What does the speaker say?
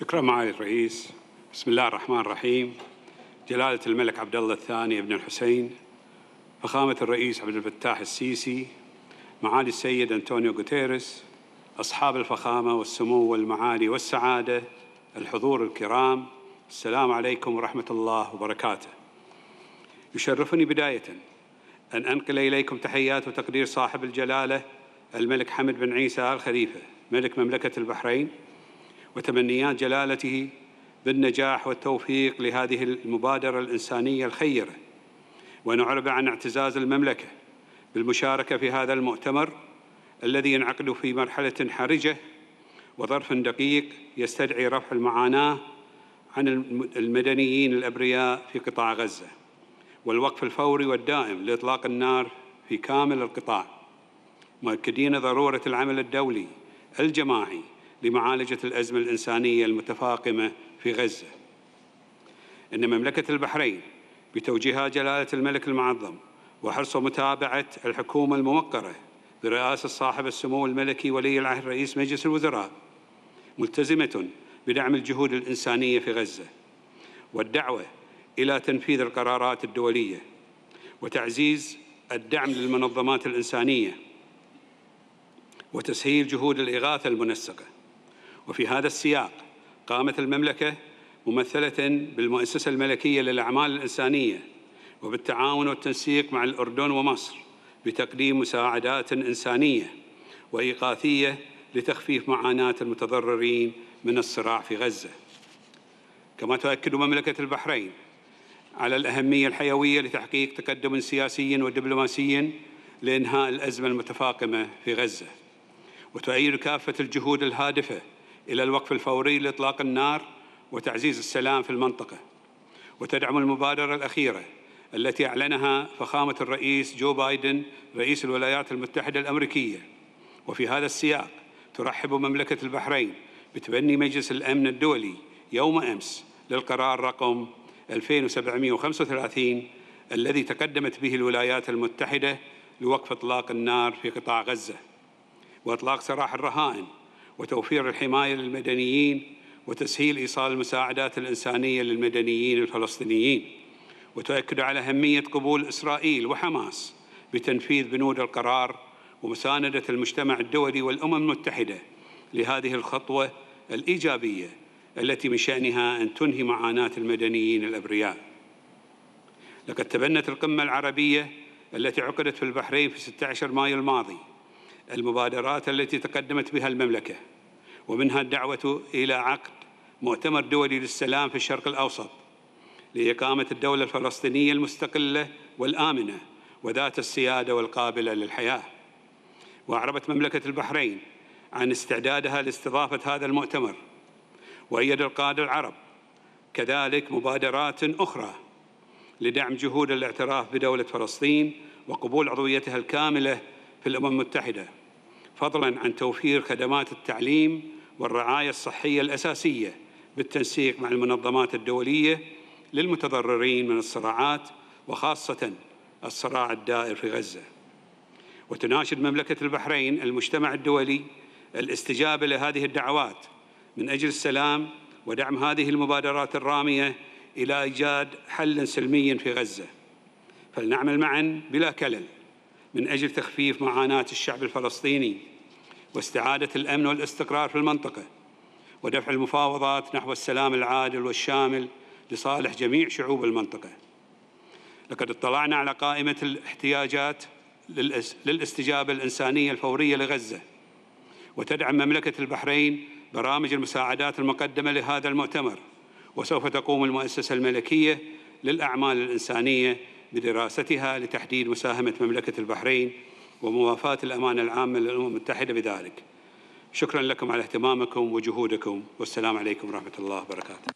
شكرا معالي الرئيس. بسم الله الرحمن الرحيم. جلالة الملك عبد الله الثاني بن الحسين فخامة الرئيس عبد الفتاح السيسي معالي السيد أنطونيو غوتيريس أصحاب الفخامة والسمو والمعالي والسعادة الحضور الكرام السلام عليكم ورحمة الله وبركاته. يشرفني بداية أن أنقل إليكم تحيات وتقدير صاحب الجلالة الملك حمد بن عيسى آل خليفة ملك مملكة البحرين. وتمنيات جلالته بالنجاح والتوفيق لهذه المبادرة الإنسانية الخيرة. ونعرب عن اعتزاز المملكة بالمشاركة في هذا المؤتمر الذي ينعقد في مرحلة حرجة وظرف دقيق يستدعي رفع المعاناة عن المدنيين الأبرياء في قطاع غزة. والوقف الفوري والدائم لإطلاق النار في كامل القطاع. مؤكدين ضرورة العمل الدولي الجماعي لمعالجة الأزمة الإنسانية المتفاقمة في غزة. إن مملكة البحرين بتوجيهات جلالة الملك المعظم وحرص متابعة الحكومة الموقرة برئاسة صاحب السمو الملكي ولي العهد رئيس مجلس الوزراء ملتزمة بدعم الجهود الإنسانية في غزة والدعوة إلى تنفيذ القرارات الدولية وتعزيز الدعم للمنظمات الإنسانية وتسهيل جهود الإغاثة المنسقة. وفي هذا السياق قامت المملكة ممثلة بالمؤسسة الملكية للأعمال الإنسانية وبالتعاون والتنسيق مع الأردن ومصر بتقديم مساعدات إنسانية وإيقاثية لتخفيف معاناة المتضررين من الصراع في غزة. كما تؤكد مملكة البحرين على الأهمية الحيوية لتحقيق تقدم سياسي ودبلوماسي لإنهاء الأزمة المتفاقمة في غزة وتؤيد كافة الجهود الهادفة إلى الوقف الفوري لإطلاق النار وتعزيز السلام في المنطقة وتدعم المبادرة الأخيرة التي أعلنها فخامة الرئيس جو بايدن رئيس الولايات المتحدة الأمريكية. وفي هذا السياق ترحب مملكة البحرين بتبني مجلس الأمن الدولي يوم أمس للقرار رقم 2735 الذي تقدمت به الولايات المتحدة لوقف إطلاق النار في قطاع غزة. وإطلاق سراح الرهائن وتوفير الحماية للمدنيين وتسهيل إيصال المساعدات الإنسانية للمدنيين الفلسطينيين. وتؤكد على أهمية قبول إسرائيل وحماس بتنفيذ بنود القرار ومساندة المجتمع الدولي والأمم المتحدة لهذه الخطوة الإيجابية التي من شأنها أن تنهي معاناة المدنيين الأبرياء. لقد تبنت القمة العربية التي عقدت في البحرين في 16 مايو الماضي المبادرات التي تقدمت بها المملكة ومنها الدعوة إلى عقد مؤتمر دولي للسلام في الشرق الأوسط لإقامة الدولة الفلسطينية المستقلة والآمنة وذات السيادة والقابلة للحياة. وأعربت مملكة البحرين عن استعدادها لاستضافة هذا المؤتمر. وأيد القادة العرب كذلك مبادرات أخرى لدعم جهود الاعتراف بدولة فلسطين وقبول عضويتها الكاملة في الأمم المتحدة فضلا عن توفير خدمات التعليم والرعاية الصحية الأساسية بالتنسيق مع المنظمات الدولية للمتضررين من الصراعات وخاصة الصراع الدائر في غزة. وتناشد مملكة البحرين المجتمع الدولي الاستجابة لهذه الدعوات من أجل السلام ودعم هذه المبادرات الرامية إلى إيجاد حل سلمي في غزة. فلنعمل معا بلا كلل. من أجل تخفيف معاناة الشعب الفلسطيني واستعادة الأمن والاستقرار في المنطقة ودفع المفاوضات نحو السلام العادل والشامل لصالح جميع شعوب المنطقة. لقد اطلعنا على قائمة الاحتياجات للاستجابة الإنسانية الفورية لغزة وتدعم مملكة البحرين برامج المساعدات المقدمة لهذا المؤتمر وسوف تقوم المؤسسة الملكية للأعمال الإنسانية بدراستها لتحديد مساهمة مملكة البحرين وموافاة الأمانة العامة للأمم المتحدة بذلك. شكرا لكم على اهتمامكم وجهودكم. والسلام عليكم ورحمة الله وبركاته.